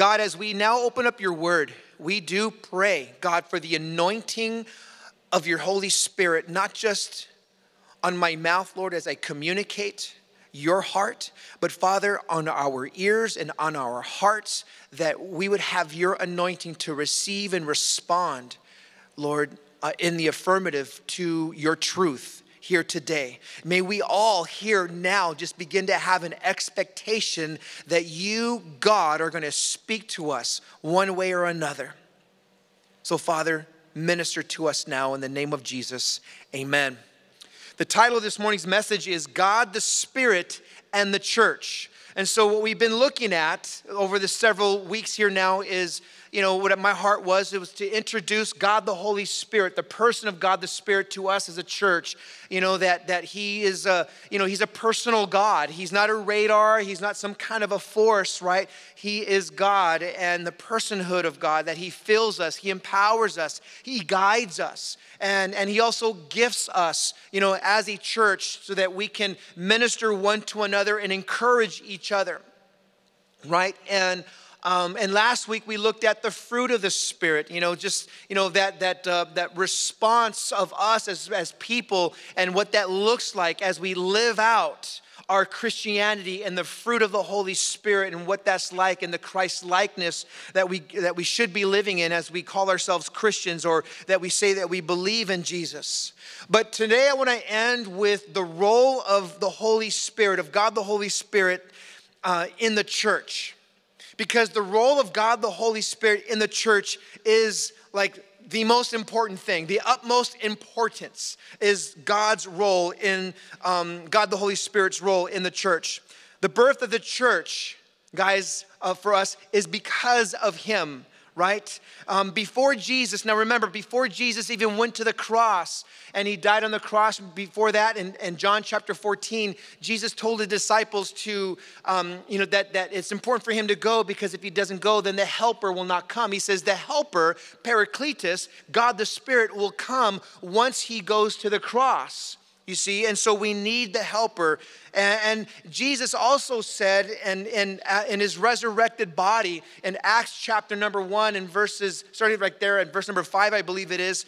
God, as we now open up your word, we do pray, God, for the anointing of your Holy Spirit, not just on my mouth, Lord, as I communicate your heart, but Father, on our ears and on our hearts, that we would have your anointing to receive and respond, Lord, uh, in the affirmative to your truth here today. May we all here now just begin to have an expectation that you, God, are going to speak to us one way or another. So, Father, minister to us now in the name of Jesus. Amen. The title of this morning's message is God the Spirit and the Church. And so, what we've been looking at over the several weeks here now is you know, what my heart was, it was to introduce God the Holy Spirit, the person of God the Spirit to us as a church. You know, that, that He is a, you know, He's a personal God. He's not a radar, He's not some kind of a force, right? He is God and the personhood of God, that He fills us, He empowers us, He guides us. And, and he also gifts us, you know, as a church so that we can minister one to another and encourage each other, right? And um, and last week we looked at the fruit of the Spirit, you know, just, you know, that, that, uh, that response of us as, as people and what that looks like as we live out our Christianity and the fruit of the Holy Spirit and what that's like and the Christ likeness that we, that we should be living in as we call ourselves Christians or that we say that we believe in Jesus. But today I want to end with the role of the Holy Spirit, of God the Holy Spirit uh, in the church because the role of God the Holy Spirit in the church is like the most important thing, the utmost importance is God's role in um, God the Holy Spirit's role in the church. The birth of the church, guys, uh, for us is because of Him right? Um, before Jesus, now remember, before Jesus even went to the cross and he died on the cross, before that, in, in John chapter 14, Jesus told the disciples to, um, you know, that, that it's important for him to go because if he doesn't go, then the helper will not come. He says, the helper, Paracletus, God the Spirit, will come once he goes to the cross you see and so we need the helper and, and jesus also said in, in, uh, in his resurrected body in acts chapter number one and verses starting right there at verse number five i believe it is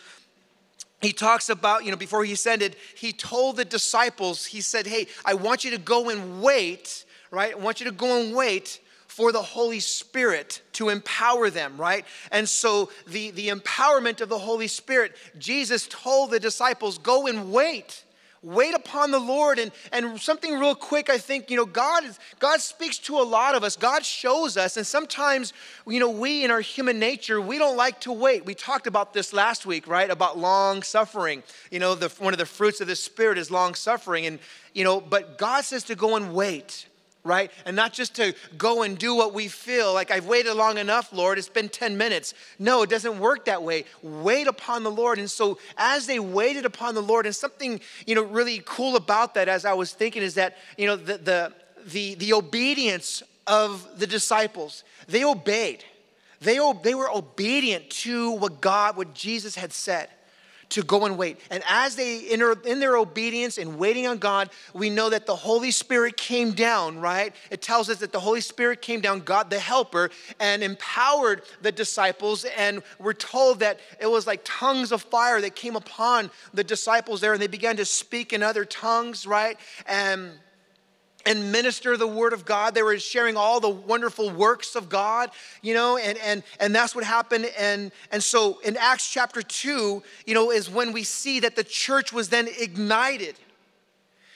he talks about, you know, before he ascended, he told the disciples, he said, Hey, I want you to go and wait, right? I want you to go and wait for the Holy Spirit to empower them, right? And so the, the empowerment of the Holy Spirit, Jesus told the disciples, Go and wait wait upon the Lord. And, and something real quick, I think, you know, God, is, God speaks to a lot of us. God shows us. And sometimes, you know, we in our human nature, we don't like to wait. We talked about this last week, right? About long suffering. You know, the, one of the fruits of the Spirit is long suffering. And, you know, but God says to go and wait right? And not just to go and do what we feel like I've waited long enough, Lord, it's been 10 minutes. No, it doesn't work that way. Wait upon the Lord. And so as they waited upon the Lord, and something, you know, really cool about that as I was thinking is that, you know, the the the, the obedience of the disciples, they obeyed. They, they were obedient to what God, what Jesus had said to go and wait. And as they enter in their obedience and waiting on God, we know that the Holy Spirit came down, right? It tells us that the Holy Spirit came down, God the helper, and empowered the disciples. And we're told that it was like tongues of fire that came upon the disciples there, and they began to speak in other tongues, right? And and minister the word of God. They were sharing all the wonderful works of God, you know, and and and that's what happened. And and so in Acts chapter 2, you know, is when we see that the church was then ignited.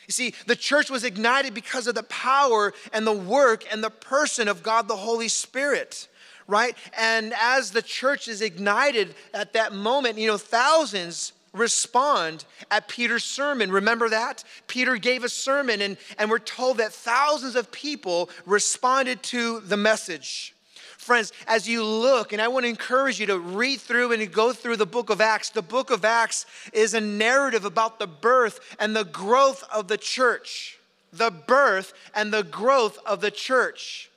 You see, the church was ignited because of the power and the work and the person of God the Holy Spirit right? And as the church is ignited at that moment, you know, thousands respond at Peter's sermon. Remember that? Peter gave a sermon, and, and we're told that thousands of people responded to the message. Friends, as you look, and I want to encourage you to read through and go through the book of Acts. The book of Acts is a narrative about the birth and the growth of the church. The birth and the growth of the church.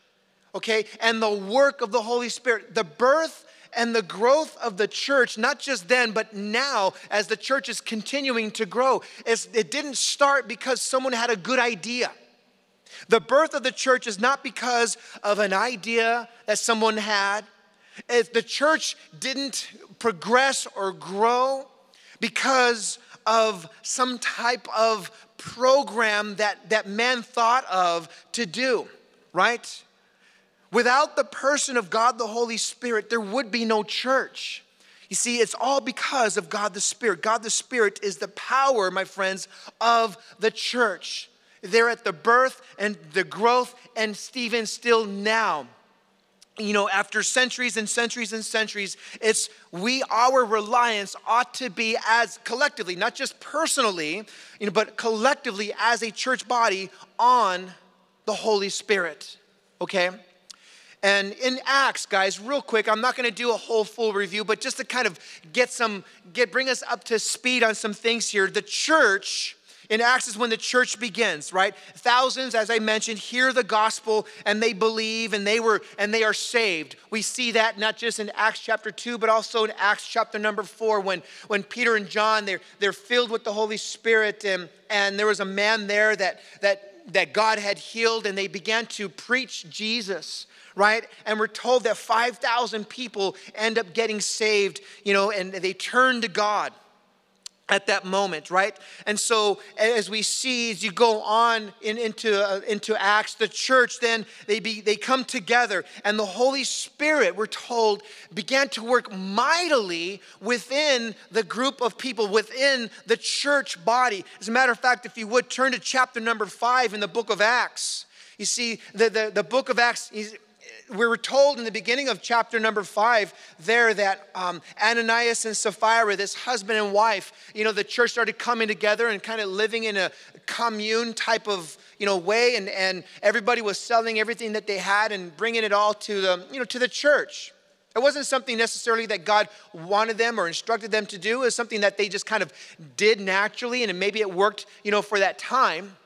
Okay? And the work of the Holy Spirit. The birth and the growth of the church, not just then, but now as the church is continuing to grow. it didn't start because someone had a good idea. The birth of the church is not because of an idea that someone had. If the church didn't progress or grow because of some type of program that, that man thought of to do, right? Without the person of God the Holy Spirit, there would be no church. You see, it's all because of God the Spirit. God the Spirit is the power, my friends, of the church. They're at the birth and the growth, and Stephen still now. You know, after centuries and centuries and centuries, it's we, our reliance ought to be as collectively, not just personally, you know, but collectively as a church body on the Holy Spirit. Okay? And in Acts, guys, real quick, I'm not going to do a whole full review, but just to kind of get some, get bring us up to speed on some things here. The church in Acts is when the church begins, right? Thousands, as I mentioned, hear the gospel and they believe and they were and they are saved. We see that not just in Acts chapter 2, but also in Acts chapter number 4, when, when Peter and John they're they're filled with the Holy Spirit, and, and there was a man there that that that God had healed, and they began to preach Jesus right? And we're told that 5,000 people end up getting saved, you know, and they turn to God at that moment, right? And so, as we see, as you go on in, into, uh, into Acts, the church then they be, they come together, and the Holy Spirit, we're told, began to work mightily within the group of people, within the church body. As a matter of fact, if you would turn to chapter number five in the book of Acts, you see the, the, the book of Acts were told in the beginning of chapter number five there that um, Ananias and Sapphira, this husband and wife, you know, the church started coming together and kind of living in a commune type of, you know, way, and, and everybody was selling everything that they had and bringing it all to the, you know, to the church. It wasn't something necessarily that God wanted them or instructed them to do. It was something that they just kind of did naturally, and maybe it worked, you know, for that time.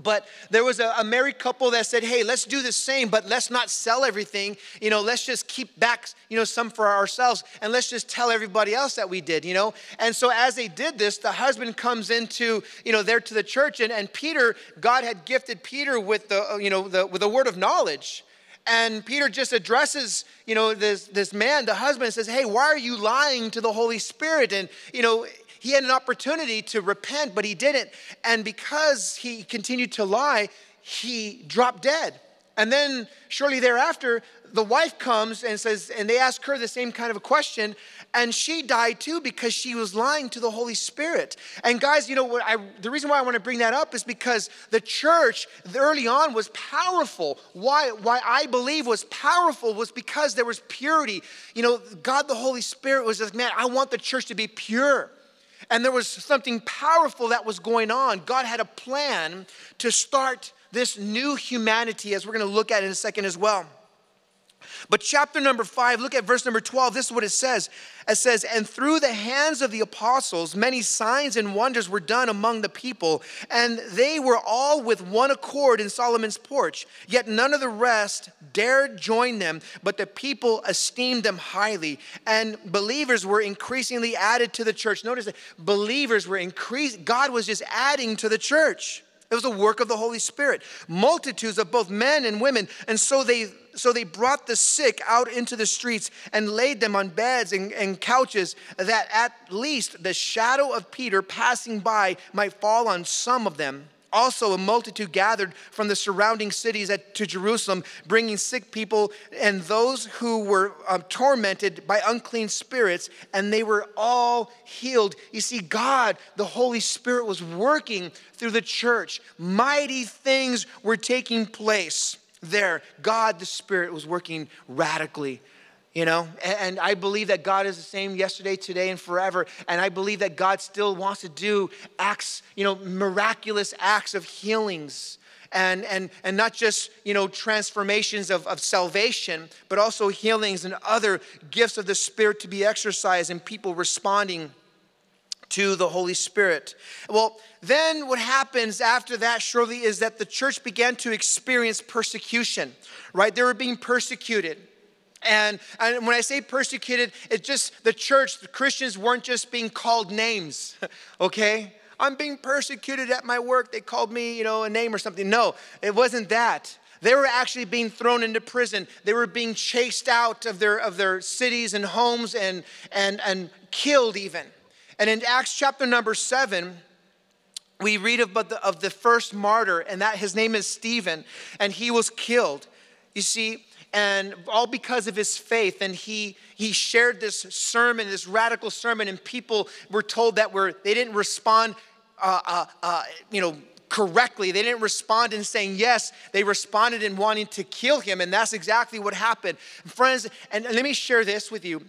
But there was a, a, married couple that said, hey, let's do the same, but let's not sell everything. You know, let's just keep back, you know, some for ourselves and let's just tell everybody else that we did, you know. And so as they did this, the husband comes into, you know, there to the church and, and Peter, God had gifted Peter with the, you know, the, with the word of knowledge. And Peter just addresses, you know, this, this man, the husband, says, Hey, why are you lying to the Holy Spirit? And, you know, he had an opportunity to repent, but he didn't. And because he continued to lie, he dropped dead. And then shortly thereafter, the wife comes and says, and they ask her the same kind of a question, and she died too because she was lying to the Holy Spirit. And guys, you know what? I, the reason why I want to bring that up is because the church early on was powerful. Why? Why I believe was powerful was because there was purity. You know, God the Holy Spirit was like, man, I want the church to be pure. And there was something powerful that was going on. God had a plan to start this new humanity, as we're going to look at in a second as well. But chapter number five, look at verse number 12. This is what it says. It says, And through the hands of the apostles, many signs and wonders were done among the people, and they were all with one accord in Solomon's porch. Yet none of the rest dared join them, but the people esteemed them highly. And believers were increasingly added to the church. Notice that believers were increased, God was just adding to the church. It was a work of the Holy Spirit. Multitudes of both men and women. And so they so they brought the sick out into the streets and laid them on beds and, and couches, that at least the shadow of Peter passing by might fall on some of them. Also, a multitude gathered from the surrounding cities at, to Jerusalem, bringing sick people and those who were um, tormented by unclean spirits, and they were all healed. You see, God, the Holy Spirit, was working through the church. Mighty things were taking place there. God, the Spirit, was working radically you know? And, i believe that god is the same yesterday today and forever. And i believe that god still wants to do acts you know miraculous acts of healings and and and not just you know transformations of, of salvation but also healings and other gifts of the spirit to be exercised and people responding to the holy spirit. Well then what happens after that surely is that the church began to experience persecution right? They were being persecuted and, and when I say persecuted, it's just the church, the Christians weren't just being called names, okay? I'm being persecuted at my work. They called me, you know, a name or something. No, it wasn't that. They were actually being thrown into prison. They were being chased out of their, of their cities and homes and, and, and killed even. And in Acts chapter number seven, we read about the, of the first martyr, and that his name is Stephen, and he was killed. You see, and all because of his faith. And he he shared this sermon, this radical sermon, and people were told that were they didn't respond, uh, uh, uh, you know. Correctly, they didn't respond in saying yes. They responded in wanting to kill him, and that's exactly what happened, friends. And let me share this with you: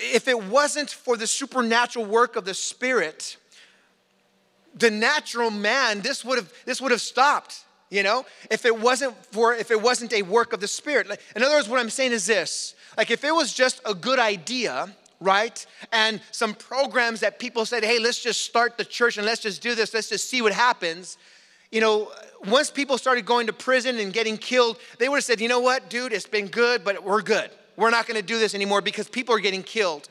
if it wasn't for the supernatural work of the Spirit, the natural man, this would have this would have stopped. You know, if it wasn't for if it wasn't a work of the Spirit. Like, in other words, what I'm saying is this: like if it was just a good idea, right? And some programs that people said, hey, let's just start the church and let's just do this, let's just see what happens. You know, once people started going to prison and getting killed, they would have said, you know what, dude, it's been good, but we're good. We're not gonna do this anymore because people are getting killed.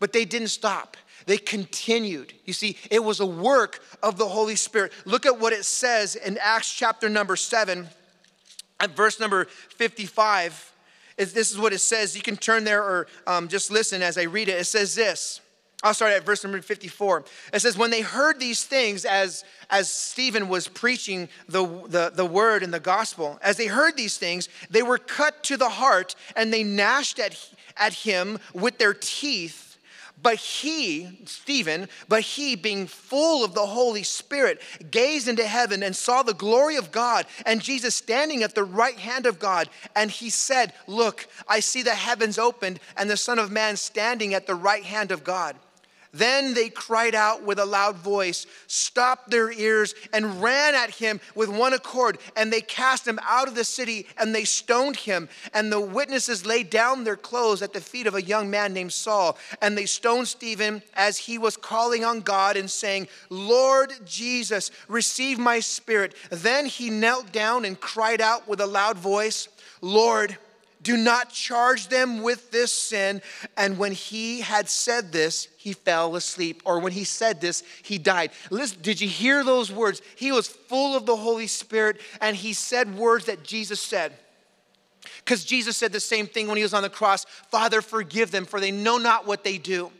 But they didn't stop. They continued. You see, it was a work of the Holy Spirit. Look at what it says in Acts chapter number 7, at verse number 55. This is what it says. You can turn there or um, just listen as I read it. It says this. I'll start at verse number 54. It says, When they heard these things, as, as Stephen was preaching the, the, the word and the gospel, as they heard these things, they were cut to the heart and they gnashed at, at him with their teeth but he, Stephen, but he, being full of the Holy Spirit, gazed into heaven and saw the glory of God and Jesus standing at the right hand of God. And he said, Look, I see the heavens opened and the Son of Man standing at the right hand of God. Then they cried out with a loud voice, stopped their ears, and ran at him with one accord. And they cast him out of the city and they stoned him. And the witnesses laid down their clothes at the feet of a young man named Saul. And they stoned Stephen as he was calling on God and saying, Lord Jesus, receive my spirit. Then he knelt down and cried out with a loud voice, Lord, do not charge them with this sin. And when he had said this, he fell asleep. Or when he said this, he died. Listen, did you hear those words? He was full of the Holy Spirit and he said words that Jesus said. Because Jesus said the same thing when he was on the cross Father, forgive them, for they know not what they do.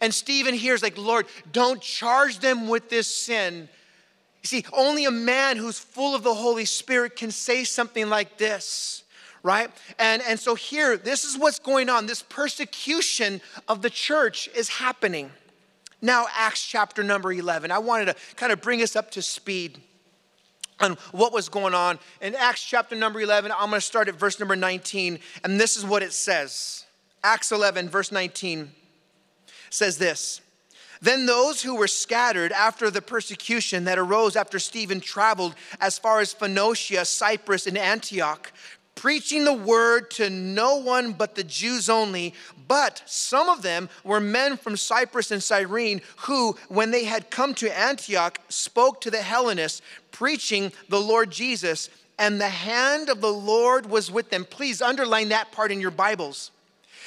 And Stephen hears, like, Lord, don't charge them with this sin. You see, only a man who's full of the Holy Spirit can say something like this right? And, and so here, this is what's going on. This persecution of the church is happening. Now, Acts chapter number 11. I wanted to kind of bring us up to speed on what was going on. In Acts chapter number 11, I'm going to start at verse number 19, and this is what it says. Acts 11, verse 19 says this. Then those who were scattered after the persecution that arose after Stephen traveled as far as Phoenicia, Cyprus, and Antioch, preaching the word to no one but the Jews only. But some of them were men from Cyprus and Cyrene who, when they had come to Antioch, spoke to the Hellenists, preaching the Lord Jesus. And the hand of the Lord was with them. Please underline that part in your Bibles.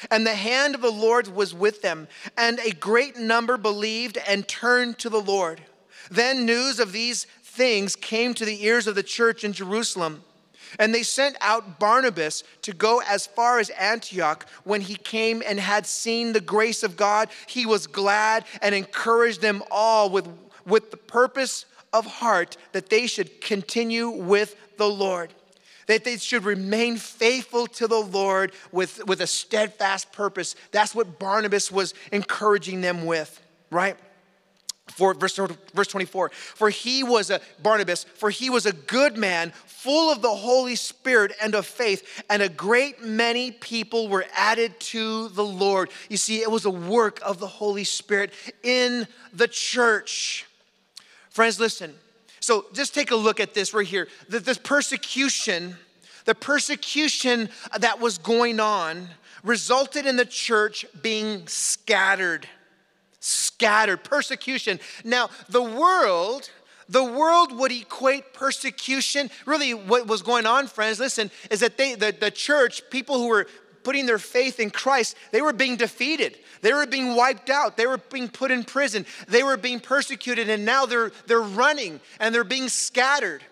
And the hand of the Lord was with them, and a great number believed and turned to the Lord. Then news of these things came to the ears of the church in Jerusalem. And they sent out Barnabas to go as far as Antioch. When he came and had seen the grace of God, he was glad and encouraged them all with, with the purpose of heart that they should continue with the Lord. That they should remain faithful to the Lord with, with a steadfast purpose. That's what Barnabas was encouraging them with, right? For verse, verse 24, for he was a Barnabas, for he was a good man, full of the Holy Spirit and of faith, and a great many people were added to the Lord. You see, it was a work of the Holy Spirit in the church. Friends, listen. So just take a look at this right here. That this persecution, the persecution that was going on, resulted in the church being scattered scattered, persecution. Now, the world, the world would equate persecution. Really, what was going on, friends, listen, is that they, the, the church, people who were putting their faith in Christ, they were being defeated. They were being wiped out. They were being put in prison. They were being persecuted, and now they're, they're running and they're being scattered.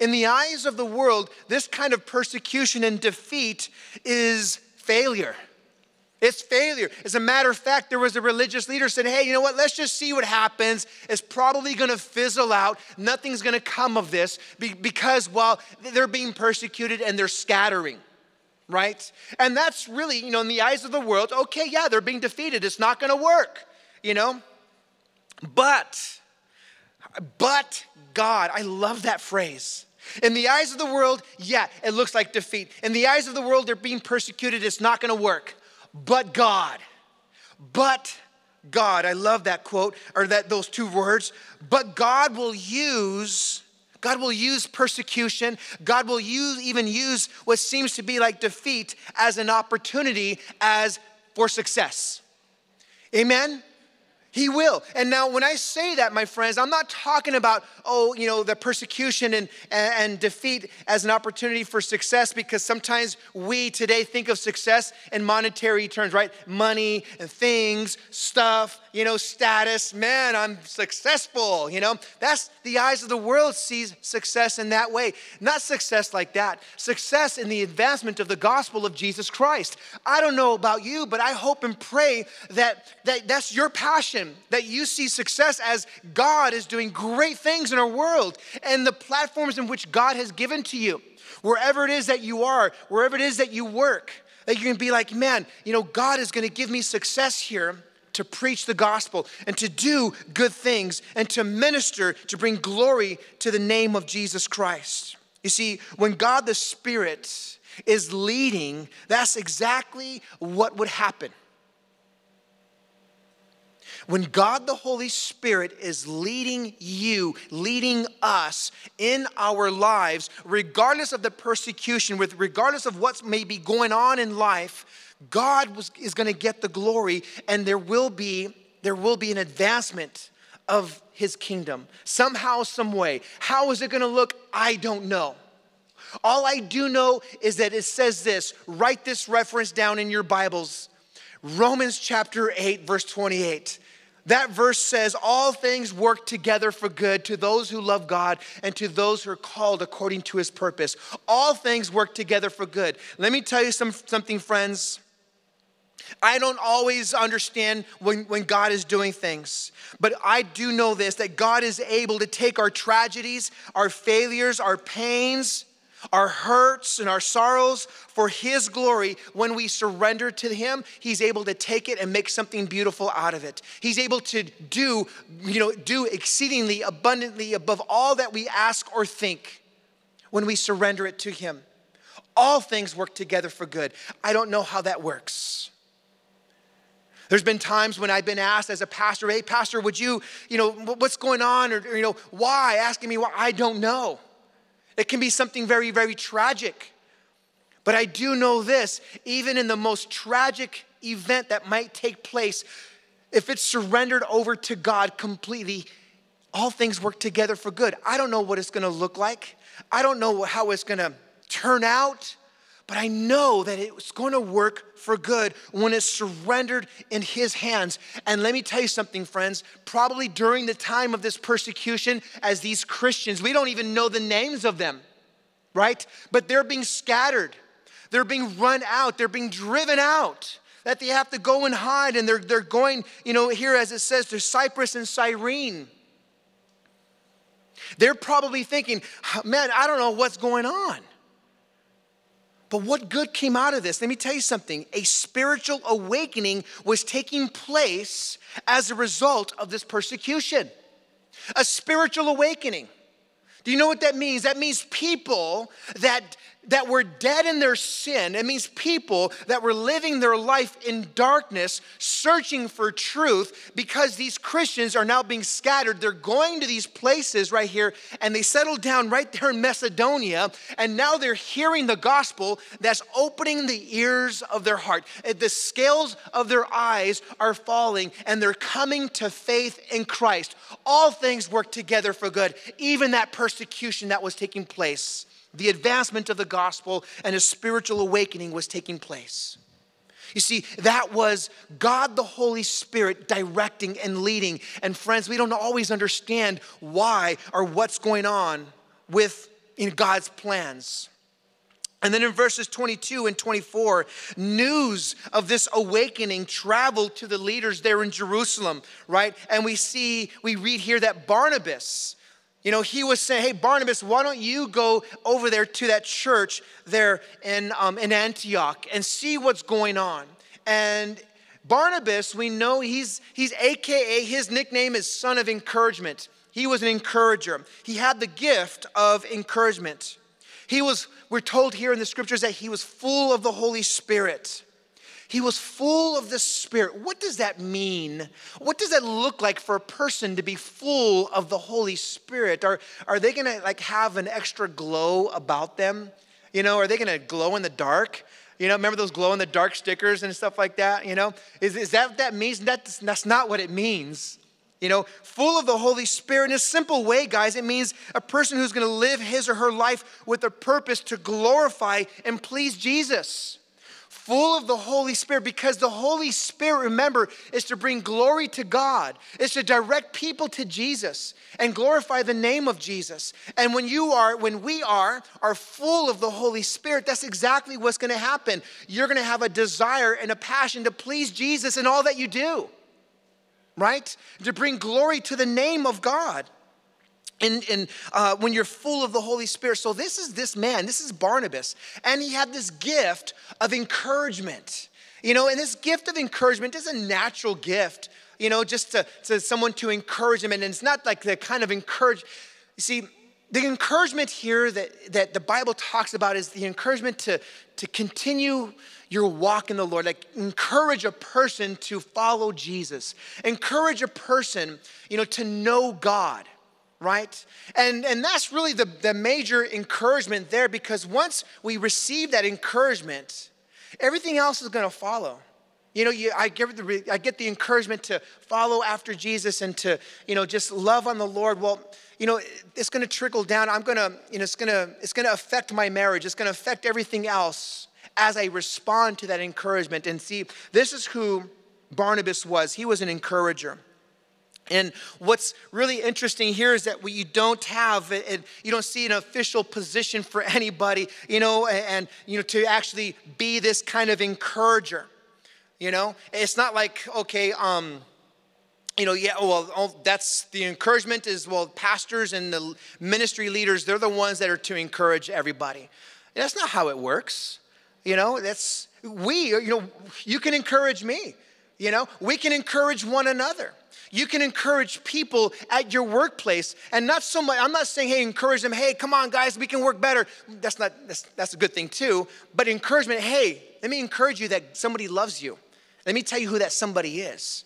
In the eyes of the world, this kind of persecution and defeat is failure. It's failure. As a matter of fact, there was a religious leader said, "Hey, you know what? Let's just see what happens. It's probably going to fizzle out. Nothing's going to come of this because while they're being persecuted and they're scattering." Right? And that's really, you know, in the eyes of the world, okay, yeah, they're being defeated. It's not going to work, you know? But but God, I love that phrase. In the eyes of the world, yeah, it looks like defeat. In the eyes of the world, they're being persecuted. It's not going to work but God. But God. I love that quote or that those two words. But God will use God will use persecution. God will use even use what seems to be like defeat as an opportunity as for success. Amen. He will. And now, when I say that, my friends, I'm not talking about, oh, you know, the persecution and, and, defeat as an opportunity for success because sometimes we today think of success in monetary terms, right? Money and things, stuff, you know, status. Man, I'm successful, you know. That's the eyes of the world sees success in that way. Not success like that. Success in the advancement of the gospel of Jesus Christ. I don't know about you, but I hope and pray that, that that's your passion that you see success as God is doing great things in our world and the platforms in which God has given to you. Wherever it is that you are, wherever it is that you work, that you can be like, man, you know, God is going to give me success here to preach the gospel and to do good things and to minister to bring glory to the name of Jesus Christ. You see, when God the Spirit is leading, that's exactly what would happen. When God the Holy Spirit is leading you, leading us in our lives, regardless of the persecution, with regardless of what may be going on in life, God was, is going to get the glory, and there will be there will be an advancement of His kingdom somehow, some way. How is it going to look? I don't know. All I do know is that it says this. Write this reference down in your Bibles. Romans chapter 8, verse 28. That verse says, All things work together for good to those who love God and to those who are called according to his purpose. All things work together for good. Let me tell you some, something, friends. I don't always understand when, when God is doing things, but I do know this that God is able to take our tragedies, our failures, our pains, our hurts and our sorrows for His glory, when we surrender to Him, He's able to take it and make something beautiful out of it. He's able to do, you know, do exceedingly abundantly above all that we ask or think when we surrender it to Him. All things work together for good. I don't know how that works. There's been times when I've been asked as a pastor, hey, pastor, would you, you know, what's going on? Or, you know, why? Asking me why. I don't know. It can be something very, very tragic. But I do know this even in the most tragic event that might take place, if it's surrendered over to God completely, all things work together for good. I don't know what it's gonna look like, I don't know how it's gonna turn out but I know that it's going to work for good when it's surrendered in His hands. And let me tell you something, friends. Probably during the time of this persecution, as these Christians, we don't even know the names of them, right? But they're being scattered, they're being run out, they're being driven out. That they have to go and hide, and they're, they're going, you know, here as it says, to Cyprus and Cyrene. They're probably thinking, man, I don't know what's going on. But what good came out of this? Let me tell you something. A spiritual awakening was taking place as a result of this persecution. A spiritual awakening. Do you know what that means? That means people that that were dead in their sin. It means people that were living their life in darkness, searching for truth, because these Christians are now being scattered. They're going to these places right here, and they settled down right there in Macedonia, and now they're hearing the gospel that's opening the ears of their heart. Uh, the scales of their eyes are falling, and they're coming to faith in Christ. All things work together for good, even that persecution that was taking place the advancement of the gospel and a spiritual awakening was taking place. You see, that was God the Holy Spirit directing and leading. And friends, we don't always understand why or what's going on with in God's plans. And then in verses 22 and 24, news of this awakening traveled to the leaders there in Jerusalem, right? And we see, we read here that Barnabas, you know, he was saying, hey, Barnabas, why don't you go over there to that church there in, um, in Antioch and see what's going on? And Barnabas, we know he's, he's AKA, his nickname is son of encouragement. He was an encourager, he had the gift of encouragement. He was, we're told here in the scriptures that he was full of the Holy Spirit. He was full of the Spirit. What does that mean? What does that look like for a person to be full of the Holy Spirit? Are, are they gonna like have an extra glow about them? You know, are they gonna glow in the dark? You know, remember those glow in the dark stickers and stuff like that? You know, is, is that what that means? That's, that's not what it means. You know, full of the Holy Spirit in a simple way, guys. It means a person who's to live his or her life with a purpose to glorify and please Jesus. Full of the Holy Spirit because the Holy Spirit, remember, is to bring glory to God, is to direct people to Jesus and glorify the name of Jesus. And when you are, when we are, are full of the Holy Spirit, that's exactly what's going to happen. You're going to have a desire and a passion to please Jesus in all that you do right? To bring glory to the name of God. And, and uh, when you're full of the Holy Spirit. So, this is this man, this is Barnabas, and he had this gift of encouragement. You know, and this gift of encouragement is a natural gift, you know, just to, to someone to encourage him. And it's not like the kind of encourage. You see, the encouragement here that, that the Bible talks about is the encouragement to, to continue your walk in the Lord. Like encourage a person to follow Jesus. Encourage a person, you know, to know God, right? And and that's really the, the major encouragement there because once we receive that encouragement, everything else is gonna follow. You know, you, I, get the, I get the encouragement to follow after Jesus and to, you know, just love on the Lord. Well, you know, it's going to trickle down. I'm going to, you know, it's going to, it's going to affect my marriage. It's going to affect everything else as I respond to that encouragement. And see, this is who Barnabas was. He was an encourager. And what's really interesting here is that you don't have, and you don't see an official position for anybody, you know, and, you know, to actually be this kind of encourager. You know, it's not like, okay, um, you know, yeah, well, oh, that's the encouragement is, well, pastors and the ministry leaders, they're the ones that are to encourage everybody. That's not how it works. You know, that's, we, you know, you can encourage me. You know, we can encourage one another. You can encourage people at your workplace and not so much, I'm not saying, hey, encourage them, hey, come on, guys, we can work better. That's not, that's, that's a good thing too. But encouragement, hey, let me encourage you that somebody loves you. Let me tell you who that somebody is.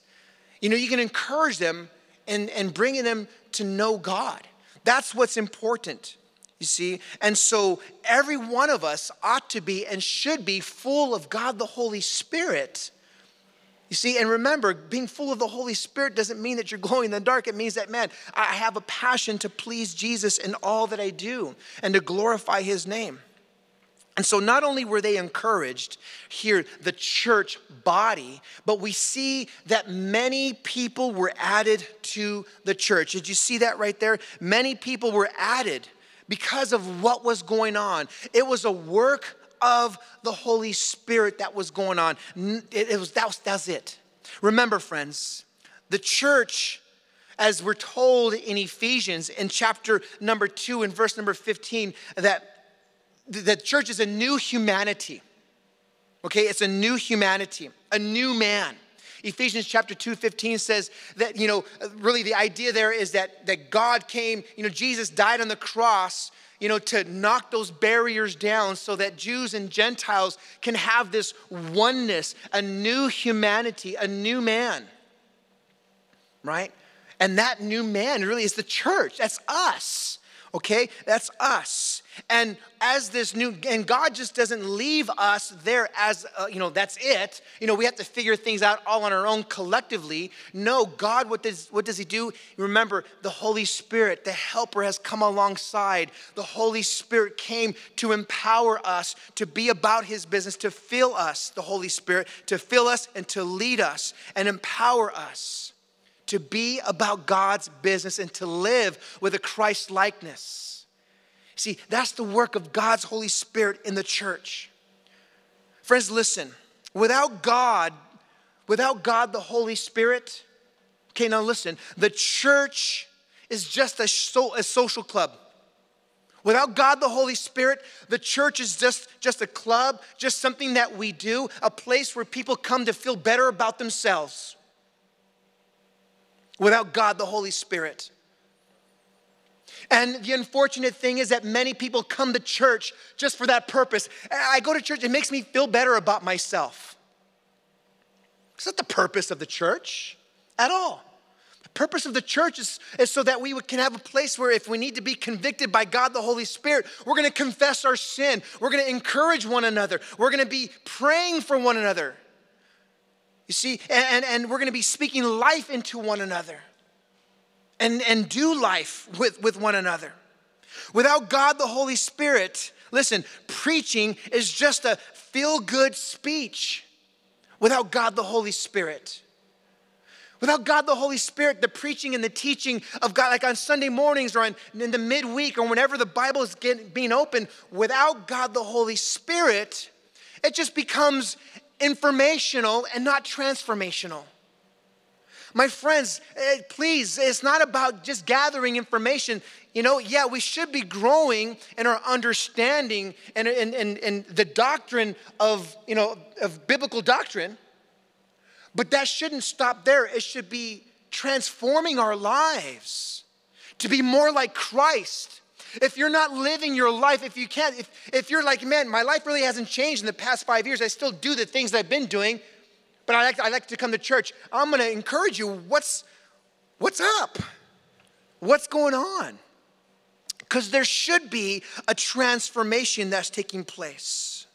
You know, you can encourage them and, and bringing them to know God. That's what's important. You see? And so every one of us ought to be and should be full of God the Holy Spirit. You see, and remember, being full of the Holy Spirit doesn't mean that you're glowing in the dark. It means that, man, I have a passion to please Jesus in all that I do and to glorify his name. And so, not only were they encouraged here, the church body, but we see that many people were added to the church. Did you see that right there? Many people were added because of what was going on. It was a work of the Holy Spirit that was going on. It, was, that was, that's it. Remember, friends, the church, as we're told in Ephesians in chapter number two and verse number 15, that the church is a new humanity. Okay, it's a new humanity, a new man. Ephesians chapter 2, 15 says that, you know, really the idea there is that, that God came, you know, Jesus died on the cross, you know, to knock those barriers down so that Jews and Gentiles can have this oneness, a new humanity, a new man, right? And that new man really is the church. That's us Okay? That's us. And as this new, and God just doesn't leave us there as, uh, you know, that's it. You know, we have to figure things out all on our own collectively. No, God, what does, what does He do? Remember, the Holy Spirit, the Helper, has come alongside. The Holy Spirit came to empower us to be about His business, to fill us, the Holy Spirit, to fill us and to lead us and empower us to be about God's business and to live with a Christ likeness. See, that's the work of God's Holy Spirit in the church. Friends, listen, without God, without God the Holy Spirit, okay, now listen, the church is just a, so, a social club. Without God the Holy Spirit, the church is just, just a club, just something that we do, a place where people come to feel better about themselves without God, the Holy Spirit. And the unfortunate thing is that many people come to church just for that purpose. I go to church, it makes me feel better about myself. It's not the purpose of the church at all. The purpose of the church is, is so that we can have a place where if we need to be convicted by God the Holy Spirit, we're gonna confess our sin. We're gonna encourage one another. We're gonna be praying for one another. You see, and, and we're going to be speaking life into one another and, and do life with, with one another. Without God the Holy Spirit, listen, preaching is just a feel good speech without God the Holy Spirit. Without God the Holy Spirit, the preaching and the teaching of God, like on Sunday mornings or in, in the midweek or whenever the Bible is getting, being opened, without God the Holy Spirit, it just becomes informational and not transformational. My friends, eh, please, it's not about just gathering information. You know, yeah, we should be growing in our understanding and, and, and, and the doctrine of, you know, of biblical doctrine, but that shouldn't stop there. It should be transforming our lives to be more like Christ if you're not living your life, if you can't, if, if you're like, man, my life really hasn't changed in the past five years, I still do the things that I've been doing, but I like, I like to come to church, I'm gonna encourage you, what's, what's up? What's going on? Because there should be a transformation that's taking place.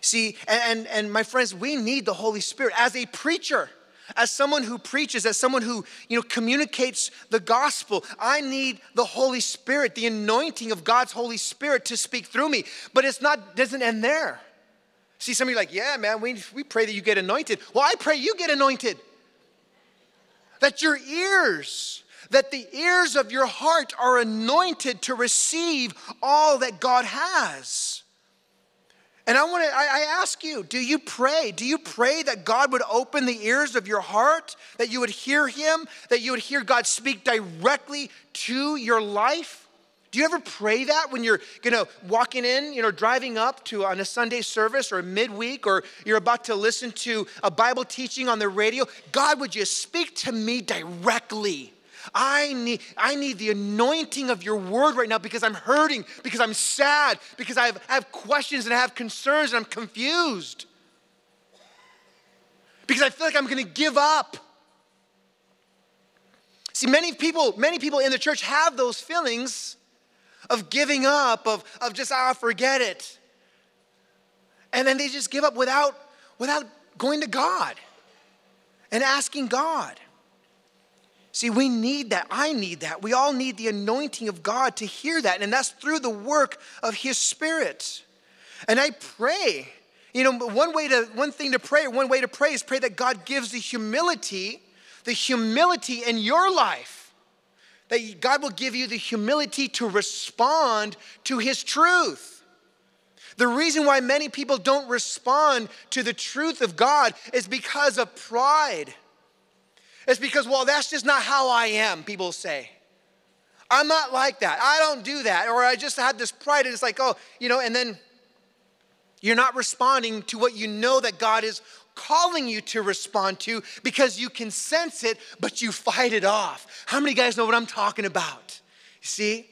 See, and, and, and my friends, we need the Holy Spirit as a preacher as someone who preaches, as someone who, you know, communicates the gospel, I need the Holy Spirit, the anointing of God's Holy Spirit to speak through me. But it's not, doesn't end there. See, some of you like, yeah, man, we, we pray that you get anointed. Well, I pray you get anointed. That your ears, that the ears of your heart are anointed to receive all that God has. And I want to, I, ask you, do you pray? Do you pray that God would open the ears of your heart, that you would hear Him, that you would hear God speak directly to your life? Do you ever pray that when you're, you know, walking in, you know, driving up to on a Sunday service or midweek, or you're about to listen to a Bible teaching on the radio? God, would you speak to me directly? I need, I need the anointing of your word right now because I'm hurting, because I'm sad, because I have, I have questions and I have concerns and I'm confused. Because I feel like I'm gonna give up. See, many people, many people in the church have those feelings of giving up, of, of just, ah, forget it. And then they just give up without, without going to God and asking God. See, we need that. I need that. We all need the anointing of God to hear that. And that's through the work of His Spirit. And I pray, you know, one way to, one thing to pray, one way to pray is pray that God gives the humility, the humility in your life. That God will give you the humility to respond to His truth. The reason why many people don't respond to the truth of God is because of pride it's because, well, that's just not how I am, people say. I'm not like that. I don't do that. Or I just had this pride, and it's like, oh, you know, and then you're not responding to what you know that God is calling you to respond to because you can sense it, but you fight it off. How many guys know what I'm talking about? You see?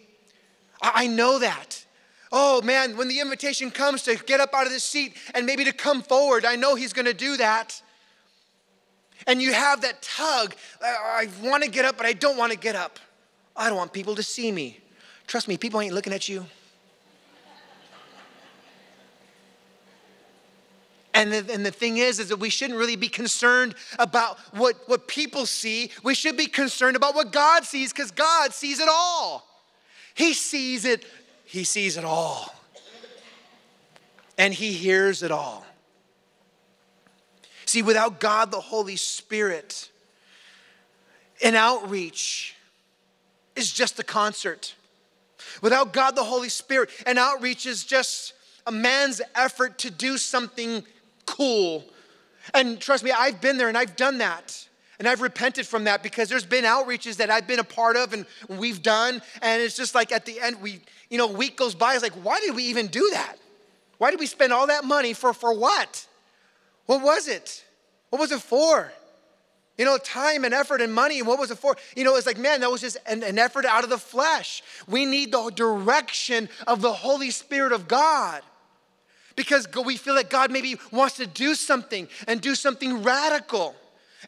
I know that. Oh man, when the invitation comes to get up out of the seat and maybe to come forward, I know He's gonna do that and you have that tug I want to get up, but I don't want to get up. I don't want people to see me. Trust me, people ain't looking at you. And the, and the thing is, is that we shouldn't really be concerned about what, what people see. We should be concerned about what God sees because God sees it all. He sees it, He sees it all. And He hears it all. See, without God, the Holy Spirit, an outreach is just a concert. Without God, the Holy Spirit, an outreach is just a man's effort to do something cool. And trust me, I've been there and I've done that. And I've repented from that because there's been outreaches that I've been a part of and we've done. And it's just like at the end, we, you know, week goes by, it's like, why did we even do that? Why did we spend all that money for, for what? What was it? What was it for? You know, time and effort and money, and what was it for? You know, it's like, man, that was just an, an effort out of the flesh. We need the direction of the Holy Spirit of God because we feel that God maybe wants to do something and do something radical.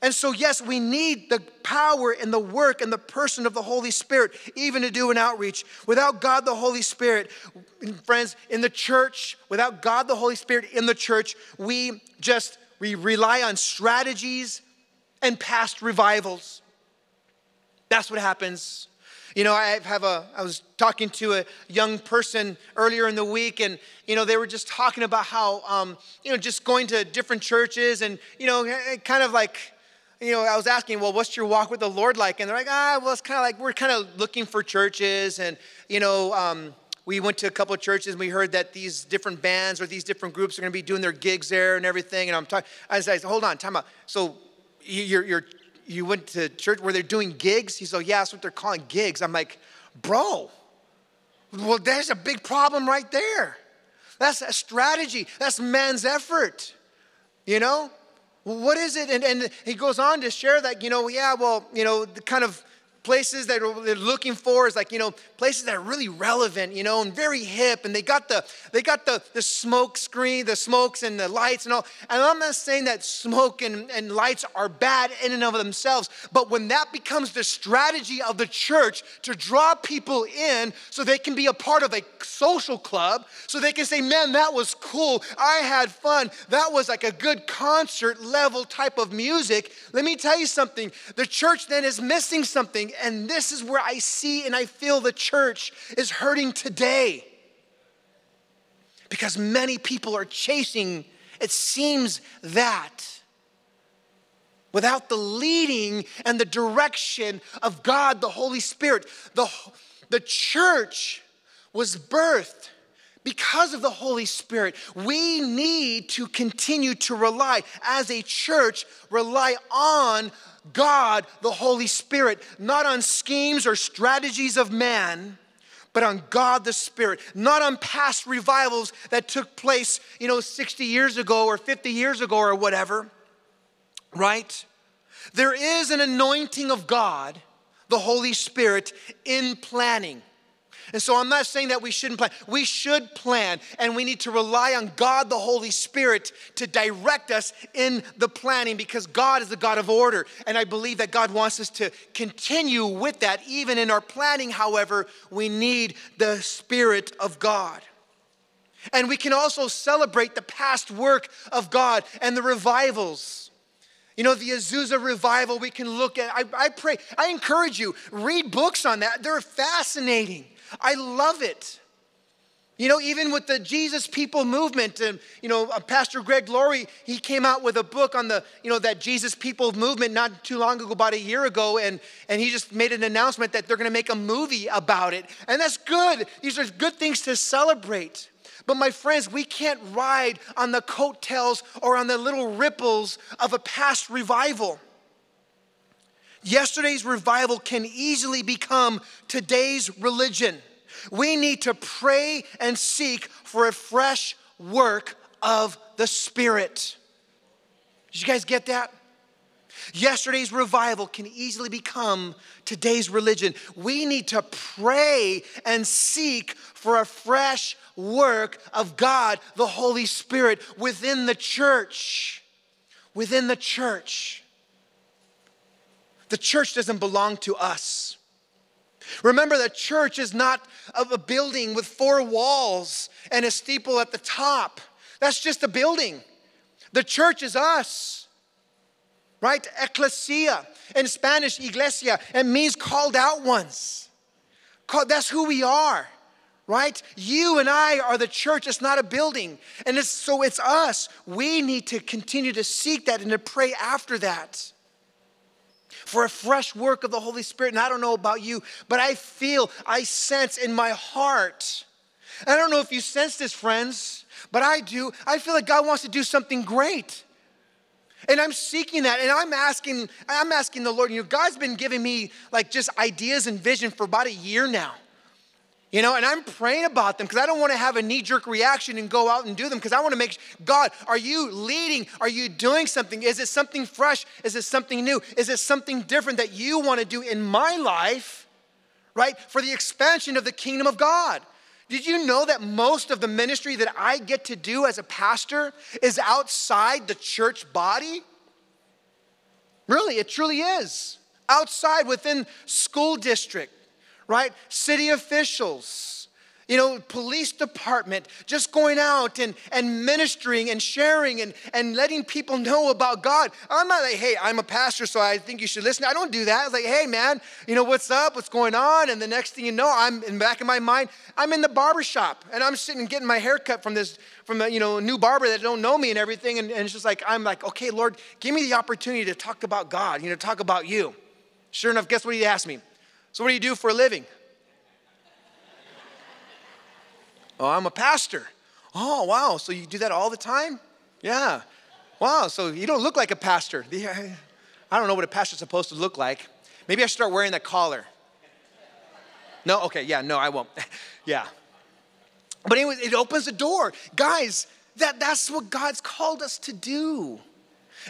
And so, yes, we need the power and the work and the person of the Holy Spirit, even to do an outreach. Without God, the Holy Spirit, friends, in the church, without God, the Holy Spirit in the church, we just we rely on strategies and past revivals. That's what happens you know, I have a, I was talking to a young person earlier in the week, and, you know, they were just talking about how, um, you know, just going to different churches and, you know, kind of like, you know, I was asking, well, what's your walk with the Lord like? And they're like, ah, well, it's kind of like we're kind of looking for churches. And, you know, um, we went to a couple of churches and we heard that these different bands or these different groups are going to be doing their gigs there and everything. And I'm talking, I said, hold on, time out. So your, your you went to church where they're doing gigs? He's like, yeah, that's what they're calling gigs. I'm like, bro, well, there's a big problem right there. That's a strategy. That's man's effort. You know? What is it? And, and he goes on to share that, you know, yeah, well, you know, the kind of places that they're looking for is like you know places that are really relevant you know and very hip and they got the they got the the smoke screen the smokes and the lights and all. And i'm not saying that smoke and, and lights are bad in and of themselves but when that becomes the strategy of the church to draw people in so they can be a part of a social club so they can say man that was cool. I had fun. That was like a good concert level type of music. Let me tell you something. The church then is missing something and this is where I see and I feel the church is hurting today. Because many people are chasing, it seems that without the leading and the direction of God, the Holy Spirit. The, the church was birthed because of the Holy Spirit. We need to continue to rely, as a church, rely on God, the Holy Spirit, not on schemes or strategies of man, but on God the Spirit, not on past revivals that took place, you know, 60 years ago or 50 years ago or whatever, right? There is an anointing of God, the Holy Spirit, in planning. And so I'm not saying that we shouldn't plan. We should plan, and we need to rely on God, the Holy Spirit, to direct us in the planning because God is the God of order. And I believe that God wants us to continue with that. Even in our planning, however, we need the Spirit of God. And we can also celebrate the past work of God and the revivals. You know, the Azusa revival, we can look at. I, I pray, I encourage you, read books on that. They're fascinating. I love it. You know, even with the Jesus People movement, and you know, uh, Pastor Greg Laurie, he came out with a book on the, you know, that Jesus People movement not too long ago, about a year ago, and and he just made an announcement that they're going to make a movie about it, and that's good. These are good things to celebrate. But my friends, we can't ride on the coattails or on the little ripples of a past revival. Yesterday's revival can easily become today's religion. We need to pray and seek for a fresh work of the Spirit. Did you guys get that? Yesterday's revival can easily become today's religion. We need to pray and seek for a fresh work of God, the Holy Spirit, within the church. Within the church. The church doesn't belong to us. Remember that church is not of a building with four walls and a steeple at the top. That's just a building. The church is us, right? Ecclesia. In Spanish, iglesia, it means called out ones. That's who we are, right? You and I are the church. It's not a building. And it's, so it's us. We need to continue to seek that and to pray after that for a fresh work of the Holy Spirit. And I don't know about you, but I feel, I sense in my heart. I don't know if you sense this, friends, but I do. I feel like God wants to do something great. And I'm seeking that, and I'm asking, I'm asking the Lord, you know, God's been giving me like just ideas and vision for about a year now. You know, and I'm praying about them because I don't want to have a knee jerk reaction and go out and do them because I want to make God, are you leading? Are you doing something? Is it something fresh? Is it something new? Is it something different that you want to do in my life, right? For the expansion of the kingdom of God. Did you know that most of the ministry that I get to do as a pastor is outside the church body? Really, it truly is. Outside within school district right? City officials, you know, police department, just going out and, and ministering and sharing and, and letting people know about God. I'm not like, hey, I'm a pastor, so I think you should listen. I don't do that. It's like, hey, man, you know, what's up? What's going on? And the next thing you know, I'm in back of my mind, I'm in the barber shop and I'm sitting getting my hair cut from this, from a, you know, new barber that don't know me and everything. And, and it's just like, I'm like, okay, Lord, give me the opportunity to talk about God, you know, talk about you. Sure enough, guess what he asked me? So, what do you do for a living? Oh, I'm a pastor. Oh, wow. So you do that all the time? Yeah. Wow. So you don't look like a pastor. I don't know what a pastor's supposed to look like. Maybe I should start wearing that collar. No? Okay. Yeah. No, I won't. yeah. But anyway, it opens the door. Guys, that, that's what God's called us to do.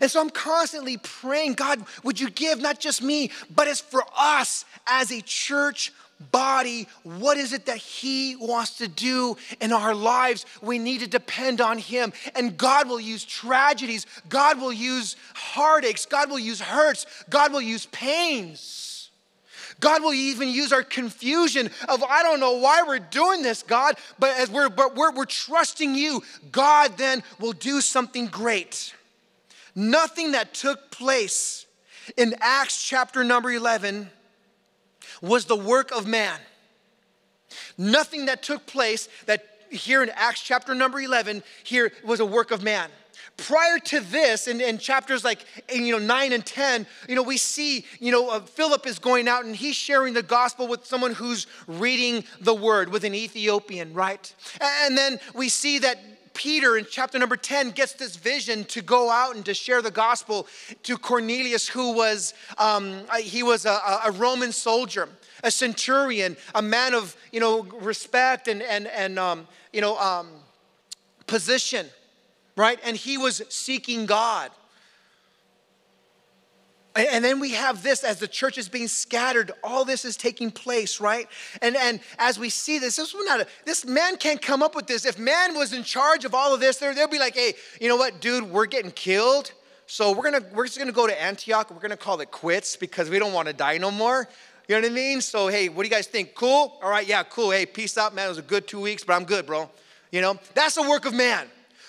And so I'm constantly praying, God, would you give not just me, but it's for us as a church body, what is it that He wants to do in our lives? We need to depend on Him. And God will use tragedies, God will use heartaches, God will use hurts, God will use pains. God will even use our confusion of, I don't know why we're doing this, God, but as we're, but we're, we're trusting you, God then will do something great. Nothing that took place in Acts chapter number 11 was the work of man. Nothing that took place that here in Acts chapter number 11 here was a work of man prior to this in, in, chapters like you know 9 and 10 you know we see you know uh, philip is going out and he's sharing the gospel with someone who's reading the word with an ethiopian right and then we see that Peter in chapter number 10 gets this vision to go out and to share the gospel to Cornelius, who was, um, he was a, a Roman soldier, a centurion, a man of, you know, respect and, and, and um, you know, um, position, right? And he was seeking God. And then we have this as the church is being scattered, all this is taking place, right? And, and as we see this, this, not a, this man can't come up with this. If man was in charge of all of this, they'll be like, hey, you know what, dude, we're getting killed. So we're gonna we're just gonna go to Antioch. We're gonna call it quits because we don't want to die no more. You know what I mean? So hey, what do you guys think? Cool? All right, yeah, cool. Hey, peace out, man. It was a good two weeks, but I'm good, bro. You know, that's the work of man.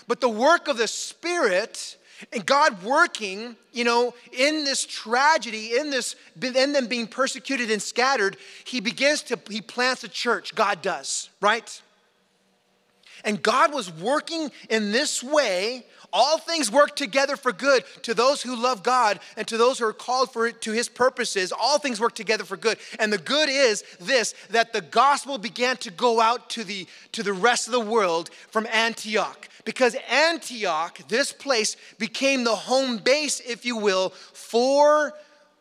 But the work of the Spirit and God working, you know, in this tragedy, in this, in them being persecuted and scattered, he begins to, he plants a church. God does, right? And God was working in this way. All things work together for good to those who love God and to those who are called for it, to his purposes. All things work together for good. And the good is this that the gospel began to go out to the to the rest of the world from Antioch because Antioch, this place, became the home base, if you will, for,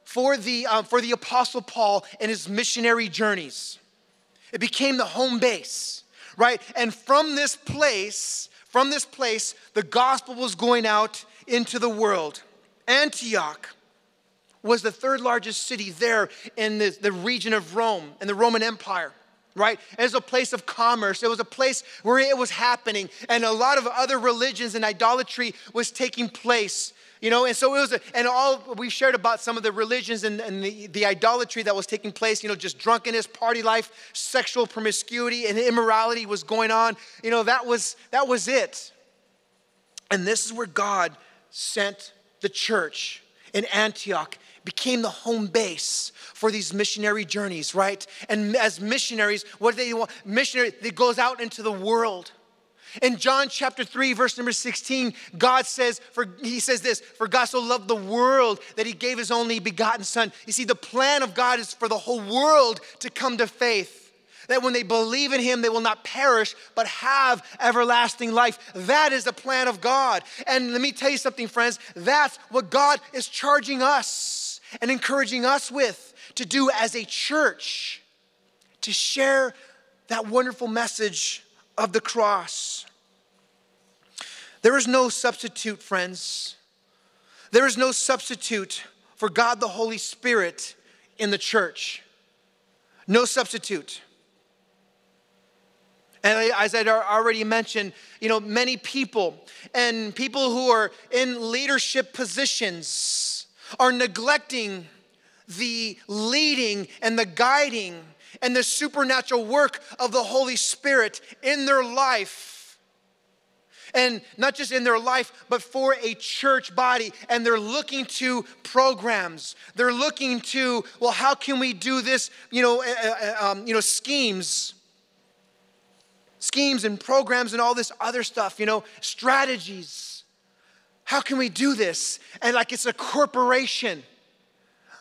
for, the, um, for the Apostle Paul and his missionary journeys. It became the home base, right? And from this place, from this place, the gospel was going out into the world. Antioch was the third largest city there in the, the region of Rome, in the Roman Empire right? It was a place of commerce. It was a place where it was happening. And a lot of other religions and idolatry was taking place. You know, and so it was, a, and all we shared about some of the religions and, and the, the idolatry that was taking place, you know, just drunkenness, party life, sexual promiscuity, and immorality was going on. You know, that was, that was it. And this is where God sent the church in Antioch became the home base for these missionary journeys, right? And as missionaries, what do they want? Missionary, that goes out into the world. In John chapter 3, verse number 16, God says, for he says this, for God so loved the world that he gave his only begotten son. You see, the plan of God is for the whole world to come to faith that when they believe in him, they will not perish, but have everlasting life. That is the plan of God. And let me tell you something, friends, that's what God is charging us and encouraging us with to do as a church, to share that wonderful message of the cross. There is no substitute, friends. There is no substitute for God the Holy Spirit in the church. No substitute. And as I already mentioned, you know, many people and people who are in leadership positions are neglecting the leading and the guiding and the supernatural work of the Holy Spirit in their life. And not just in their life, but for a church body. And they're looking to programs. They're looking to, well, how can we do this? You know, uh, um, you know, schemes schemes and programs and all this other stuff, you know, strategies. How can we do this? And like it's a corporation.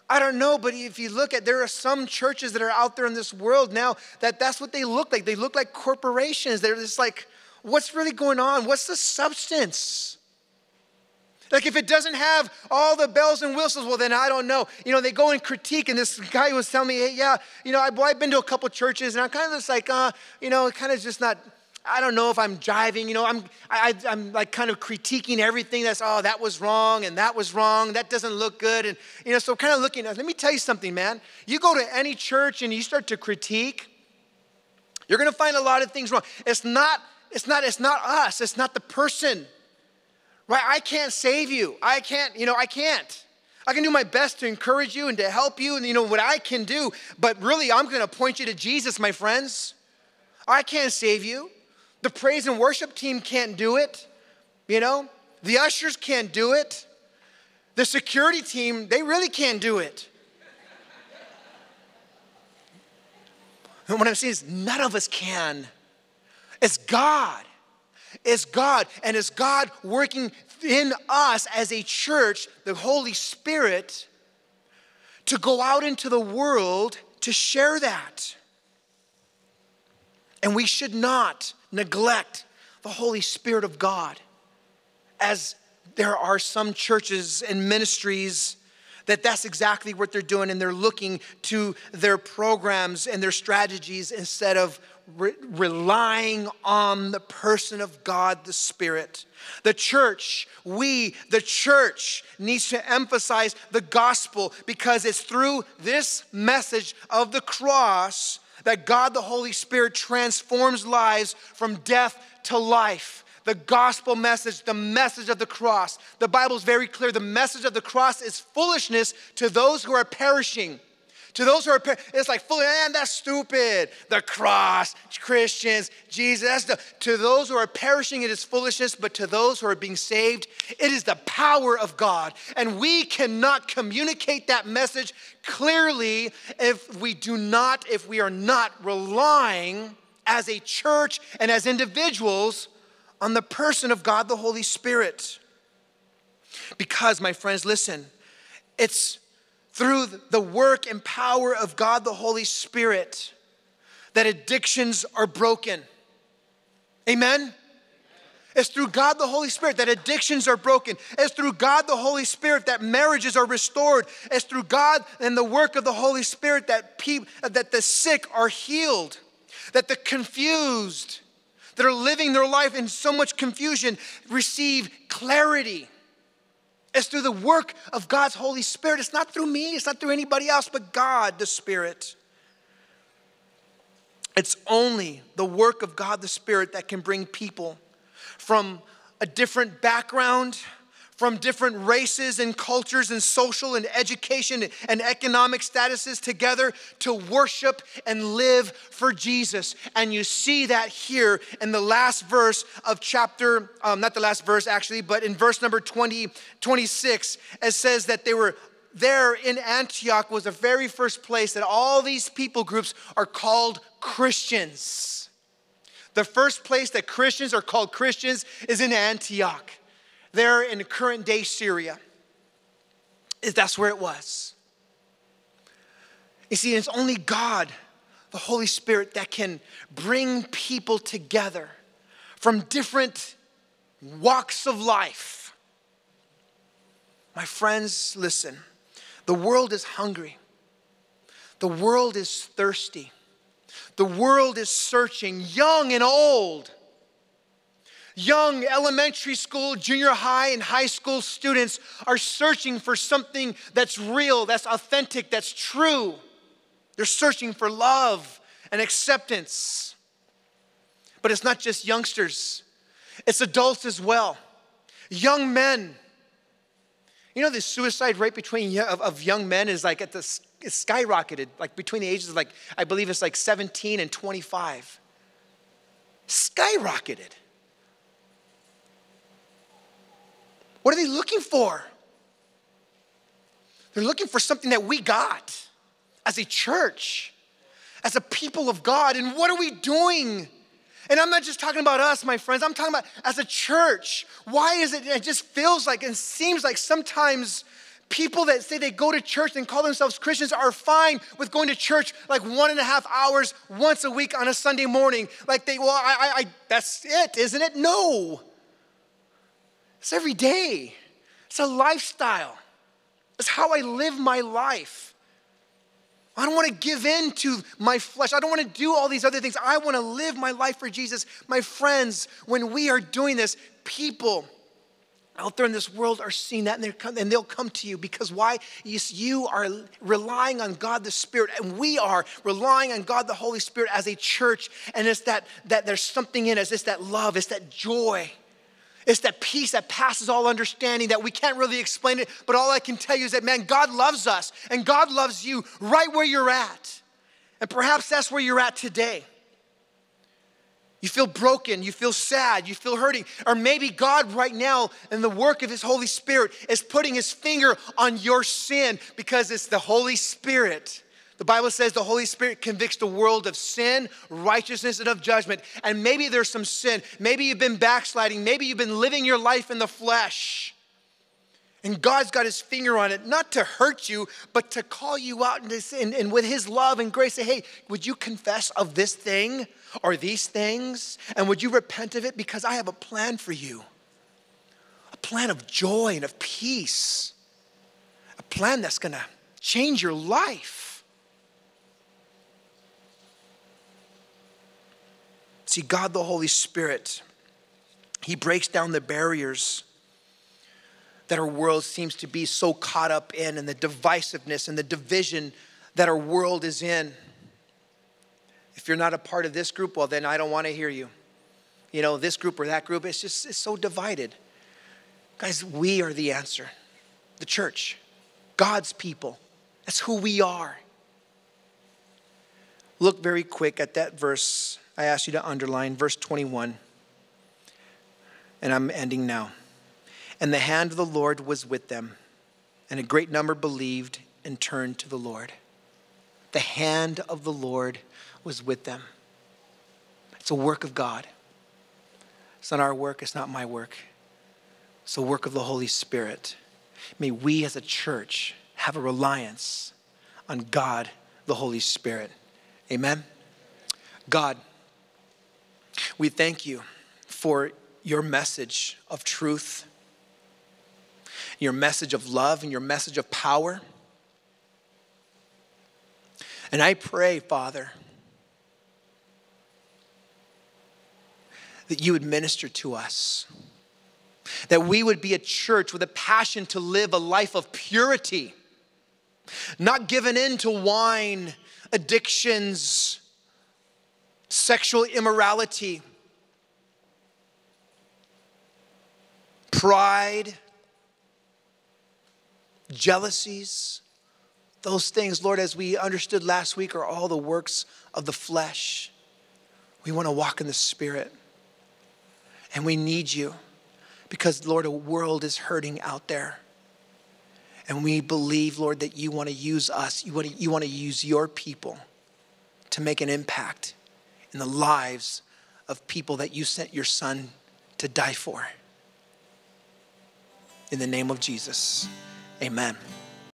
I don't know, but if you look at, there are some churches that are out there in this world now that that's what they look like. They look like corporations. They're just like, what's really going on? What's the substance? Like if it doesn't have all the bells and whistles, well then I don't know. You know, they go and critique, and this guy was telling me, hey, yeah, you know, I've been to a couple churches, and I'm kind of just like, uh, you know, kind of just not. I don't know if I'm jiving, you know, I'm, I, I'm like kind of critiquing everything that's, oh, that was wrong and that was wrong, that doesn't look good. And, you know, so kind of looking, at, let me tell you something, man. You go to any church and you start to critique, you're going to find a lot of things wrong. It's not, it's not, it's not us, it's not the person. Right? I can't save you. I can't, you know, I can't. I can do my best to encourage you and to help you and you know what I can do, but really I'm going to point you to Jesus, my friends. I can't save you. The praise and worship team can't do it. You know, the ushers can't do it. The security team, they really can't do it. and what I'm saying is, none of us can. It's God It's God, and it's God working in us as a church, the Holy Spirit, to go out into the world to share that. And we should not neglect the Holy Spirit of God, as there are some churches and ministries that that's exactly what they're doing, and they're looking to their programs and their strategies instead of re- relying on the person of God the Spirit. The church, we, the church, needs to emphasize the gospel because it's through this message of the cross that God the Holy Spirit transforms lives from death to life. The gospel message, the message of the cross. The Bible is very clear. The message of the cross is foolishness to those who are perishing. To those who are, it's like, man, eh, that's stupid. The cross, Christians, Jesus. The, to those who are perishing, it is foolishness, but to those who are being saved, it is the power of God. And we cannot communicate that message clearly if we do not, if we are not relying as a church and as individuals on the person of God the Holy Spirit. Because, my friends, listen, it's through the work and power of God the Holy Spirit that addictions are broken. Amen? It's through God the Holy Spirit that addictions are broken. It's through God the Holy Spirit that marriages are restored. It's through God and the work of the Holy Spirit that, people, that the sick are healed, that the confused that are living their life in so much confusion receive clarity. It's through the work of God's Holy Spirit. It's not through me, it's not through anybody else, but God, the Spirit. It's only the work of God the Spirit that can bring people from a different background, from different races and cultures and social and education and economic statuses together to worship and live for Jesus. And you see that here in the last verse of chapter, um, not the last verse actually, but in verse number 20, 26, it says that they were there in Antioch was the very first place that all these people groups are called Christians. The first place that Christians are called Christians is in Antioch, there in current day Syria. Is that's where it was. You see, it's only God, the Holy Spirit, that can bring people together from different walks of life. My friends, listen. The world is hungry. The world is thirsty. The world is searching, young and old. Young elementary school, junior high, and high school students are searching for something that's real, that's authentic, that's true. They're searching for love and acceptance. But it's not just youngsters, it's adults as well. Young men you know, the suicide rate between of, of young men is like at the skyrocketed, like between the ages of like, I believe it's like 17 and 25. Skyrocketed. What are they looking for? They're looking for something that we got as a church, as a people of God. And what are we doing? And I'm not just talking about us, my friends. I'm talking about as a church. Why is it, it just feels like and seems like sometimes people that say they go to church and call themselves Christians are fine with going to church like one and a half hours once a week on a Sunday morning. Like they, well, I, I, I that's it, isn't it? No. It's every day. It's a lifestyle. It's how I live my life. I don't want to give in to my flesh. I don't want to do all these other things. I want to live my life for Jesus. My friends, when we are doing this, people out there in this world are seeing that and, and they'll come to you because why? Yes, You are relying on God the Spirit and we are relying on God the Holy Spirit as a church. And it's that, that there's something in us. It's that love, it's that joy. It's that peace that passes all understanding that we can't really explain it, but all I can tell you is that, man, God loves us and God loves you right where you're at. And perhaps that's where you're at today. You feel broken, you feel sad, you feel hurting. Or maybe God, right now, in the work of His Holy Spirit, is putting His finger on your sin because it's the Holy Spirit the Bible says the Holy Spirit convicts the world of sin, righteousness, and of judgment. And maybe there's some sin. Maybe you've been backsliding. Maybe you've been living your life in the flesh. And God's got his finger on it, not to hurt you, but to call you out and, and, and with his love and grace say, hey, would you confess of this thing or these things? And would you repent of it? Because I have a plan for you a plan of joy and of peace, a plan that's gonna change your life. See, God the Holy Spirit, He breaks down the barriers that our world seems to be so caught up in and the divisiveness and the division that our world is in. If you're not a part of this group, well, then I don't want to hear you. You know, this group or that group, it's just it's so divided. Guys, we are the answer. The church, God's people. That's who we are. Look very quick at that verse I ask you to underline verse 21. And I'm ending now. And the hand of the Lord was with them, and a great number believed and turned to the Lord. The hand of the Lord was with them. It's a work of God. It's not our work, it's not my work. It's the work of the Holy Spirit. May we as a church have a reliance on God, the Holy Spirit. Amen. God, we thank you for your message of truth, your message of love, and your message of power. And I pray, Father, that you would minister to us, that we would be a church with a passion to live a life of purity, not given in to wine, addictions, sexual immorality, pride, jealousies. Those things, Lord, as we understood last week, are all the works of the flesh. We want to walk in the Spirit. And we need you because, Lord, a world is hurting out there. And we believe, Lord, that you want to use us. You want to, you want to use your people to make an impact in the lives of people that you sent your son to die for. In the name of Jesus, amen.